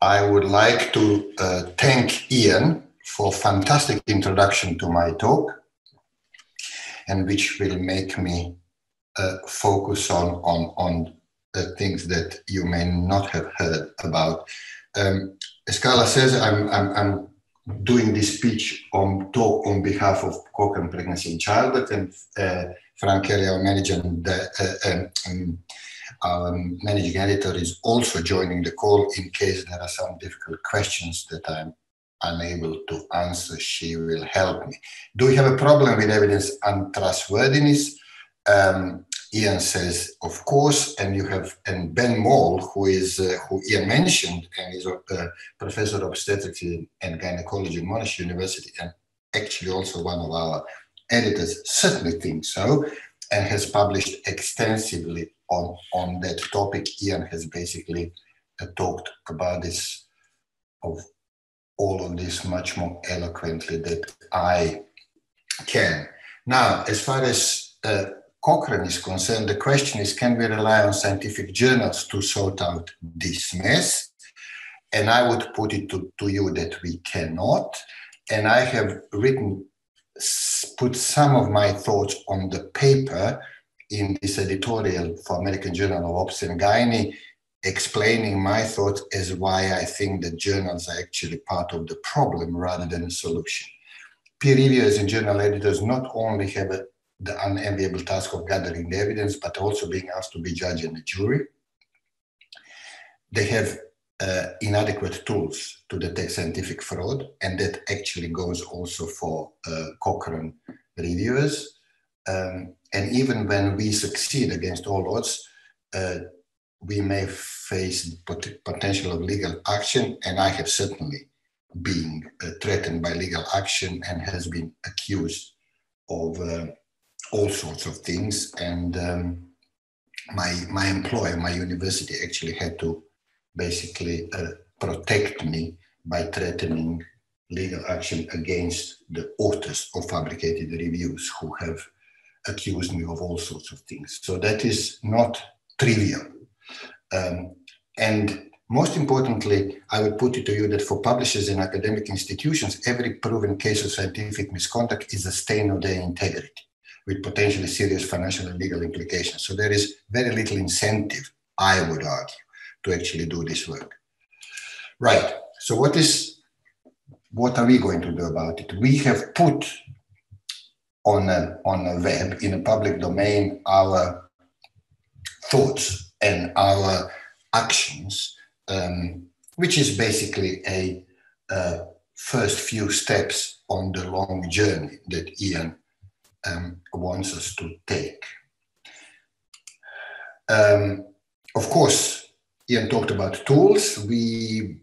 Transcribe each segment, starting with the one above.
I would like to uh, thank Ian for fantastic introduction to my talk, and which will make me uh, focus on on on the things that you may not have heard about. Um, Escala says I'm, I'm, I'm doing this speech on talk on behalf of Cochrane Pregnancy and Childbirth, and uh, Frank manager, the, uh, um, um, managing editor, is also joining the call in case there are some difficult questions that I'm unable to answer. She will help me. Do we have a problem with evidence untrustworthiness? Um, Ian says, of course, and you have and Ben Mol, who is uh, who Ian mentioned, and is a uh, professor of obstetrics and gynecology at Monash University, and actually also one of our editors, certainly thinks so, and has published extensively on on that topic. Ian has basically uh, talked about this of all of this much more eloquently that I can. Now, as far as uh, Cochrane is concerned, the question is can we rely on scientific journals to sort out this mess? And I would put it to, to you that we cannot. And I have written, put some of my thoughts on the paper in this editorial for American Journal of Obs and Gynae, explaining my thoughts as why I think that journals are actually part of the problem rather than a solution. Peer reviewers and journal editors not only have a the unenviable task of gathering the evidence, but also being asked to be judge and a jury. They have uh, inadequate tools to detect scientific fraud, and that actually goes also for uh, Cochrane reviewers. Um, and even when we succeed against all odds, uh, we may face pot- potential of legal action, and I have certainly been uh, threatened by legal action and has been accused of uh, all sorts of things. And um, my my employer, my university, actually had to basically uh, protect me by threatening legal action against the authors of fabricated reviews who have accused me of all sorts of things. So that is not trivial. Um, and most importantly, I would put it to you that for publishers and academic institutions, every proven case of scientific misconduct is a stain of their integrity with potentially serious financial and legal implications. So there is very little incentive, I would argue, to actually do this work. Right. So what is what are we going to do about it? We have put on a, on a web in a public domain our thoughts and our actions, um, which is basically a, a first few steps on the long journey that Ian um, wants us to take. Um, of course, Ian talked about tools. We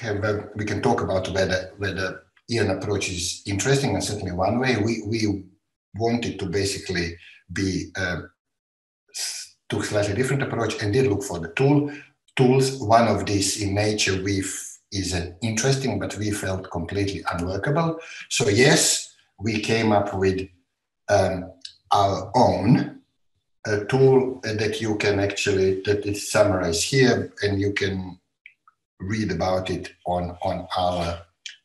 have we can talk about whether whether Ian approach is interesting and certainly one way. We we wanted to basically be uh, took slightly different approach and did look for the tool tools. One of these in nature we is an interesting, but we felt completely unworkable. So yes, we came up with um, our own a tool that you can actually that is summarized here and you can read about it on on our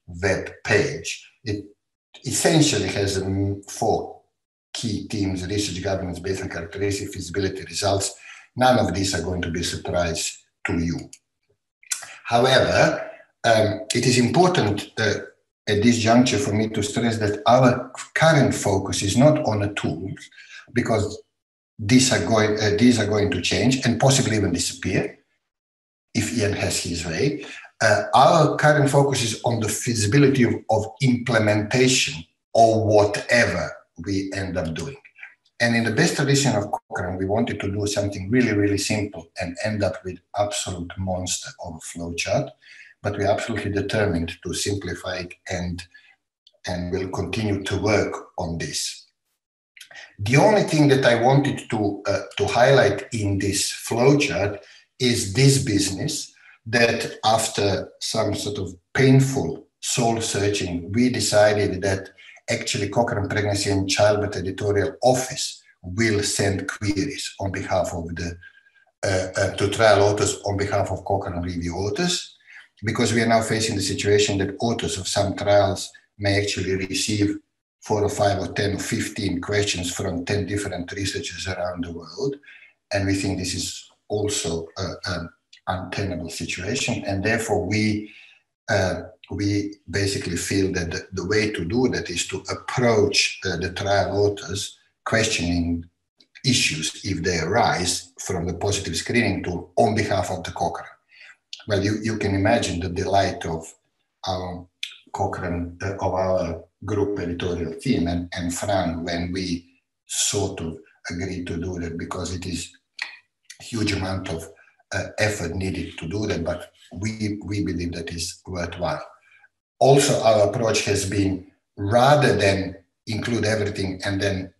web page it essentially has four key themes research governance based on characteristic feasibility results none of these are going to be a surprise to you however um, it is important uh, at this juncture for me to stress that our current focus is not on a tool because these are going uh, these are going to change and possibly even disappear if Ian has his way. Uh, our current focus is on the feasibility of, of implementation or whatever we end up doing. And in the best tradition of Cochrane, we wanted to do something really, really simple and end up with absolute monster of a flowchart but we're absolutely determined to simplify it and and will continue to work on this. The only thing that I wanted to uh, to highlight in this flowchart is this business that after some sort of painful soul searching, we decided that actually Cochrane Pregnancy and Childbirth Editorial Office will send queries on behalf of the uh, uh, to trial authors on behalf of Cochrane review authors, because we are now facing the situation that authors of some trials may actually receive four or five or 10 or 15 questions from 10 different researchers around the world. And we think this is also an untenable situation. And therefore, we uh, we basically feel that the, the, way to do that is to approach uh, the trial authors questioning issues if they arise from the positive screening tool on behalf of the Cochrane. Well, you, you can imagine the delight of our Cochrane, uh, of our group editorial team and, and Fran when we sort of agreed to do that because it is huge amount of uh, effort needed to do that, but we, we believe that is worthwhile. Also, our approach has been rather than include everything and then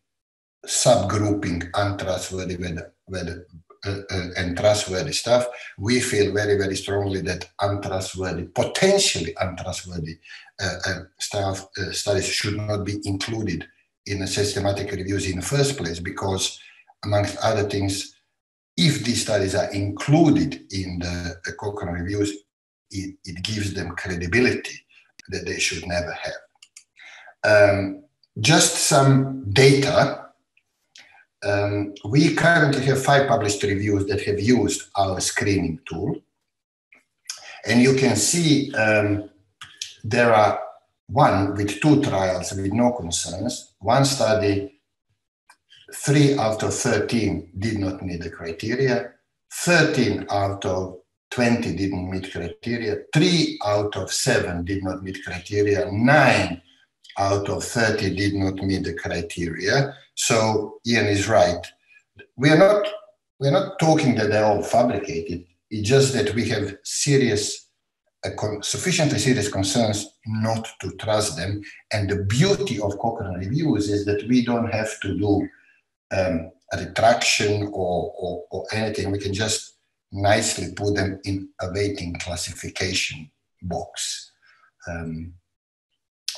subgrouping untrustworthy whether, uh, uh, and trustworthy stuff, we feel very, very strongly that untrustworthy, potentially untrustworthy uh, uh stuff, uh, studies should not be included in systematic reviews in the first place because, amongst other things, if these studies are included in the, the Cochrane reviews, it, it, gives them credibility that they should never have. Um, just some data um, we currently have five published reviews that have used our screening tool. And you can see um, there are one with two trials with no concerns. One study, three out of 13 did not meet the criteria. 13 out of 20 didn't meet criteria. Three out of seven did not meet criteria. Nine out of 30 did not meet the criteria. So Ian is right. We are not we're not talking that they're all fabricated. It's just that we have serious, uh, sufficiently serious concerns not to trust them. And the beauty of Cochrane reviews is that we don't have to do um, a retraction or, or, or anything. We can just nicely put them in a waiting classification box. Um,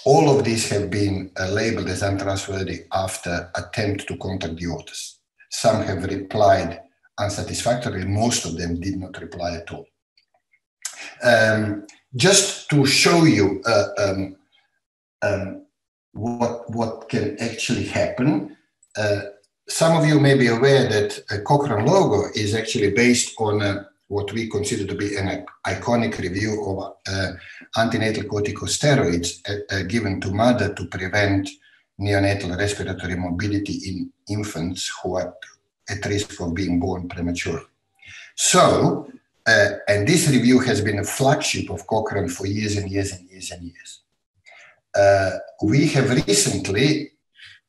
all of these have been uh, labeled as untrustworthy after attempt to contact the authors. Some have replied unsatisfactorily, most of them did not reply at all. Um, just to show you uh, um, um, what, what can actually happen, uh, some of you may be aware that a Cochrane logo is actually based on a what we consider to be an iconic review of uh, antenatal corticosteroids uh, uh, given to mother to prevent neonatal respiratory morbidity in infants who are at risk of being born premature. So, uh, and this review has been a flagship of Cochrane for years and years and years and years. Uh, we have recently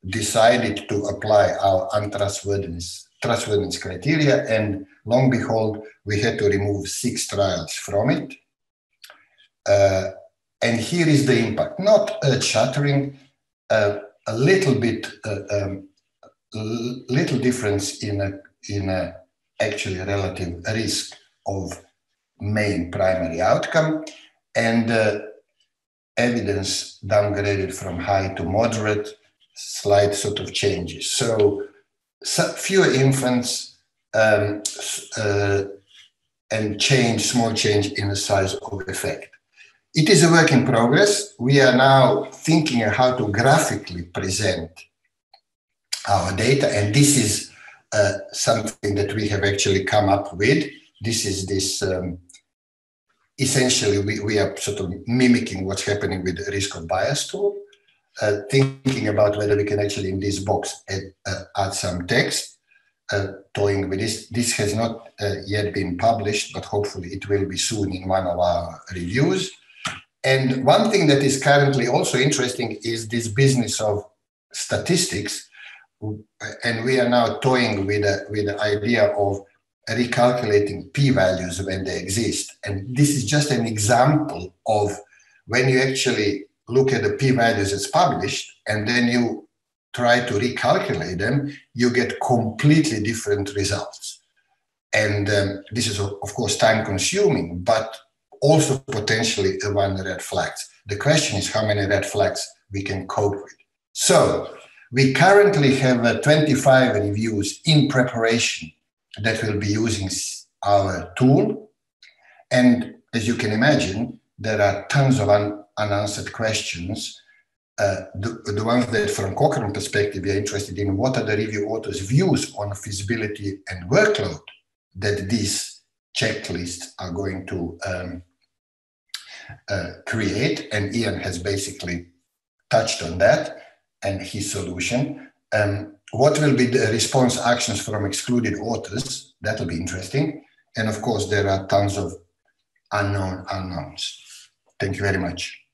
decided to apply our untrustworthiness trustworthiness criteria and long behold, we had to remove six trials from it. Uh, and here is the impact, not earth shattering, uh, a little bit, uh, um, little difference in a, in a actually relative risk of main primary outcome and uh, evidence downgraded from high to moderate, slight sort of changes. So, so fewer infants, um, uh, and change, small change in the size of effect. It is a work in progress. We are now thinking how to graphically present our data, and this is uh, something that we have actually come up with. This is this. Um, essentially, we, we are sort of mimicking what's happening with the risk of bias tool, uh, thinking about whether we can actually in this box add, uh, add some text uh, toying with this. This has not uh, yet been published, but hopefully it will be soon in one of our reviews. And one thing that is currently also interesting is this business of statistics. And we are now toying with, a, with the idea of recalculating p-values when they exist. And this is just an example of when you actually look at the p-values as published, and then you try to recalculate them, you get completely different results. And um, this is, of course, time consuming, but also potentially a one red flags. The question is how many red flags we can cope with. So we currently have uh, 25 reviews in preparation that will be using our tool. And as you can imagine, there are tons of un- unanswered questions. Uh, the, the ones that from Cochrane perspective we are interested in, what are the review authors' views on feasibility and workload that these checklists are going to um, uh, create? And Ian has basically touched on that and his solution. Um, what will be the response actions from excluded authors? That will be interesting. And of course, there are tons of unknown unknowns. Thank you very much.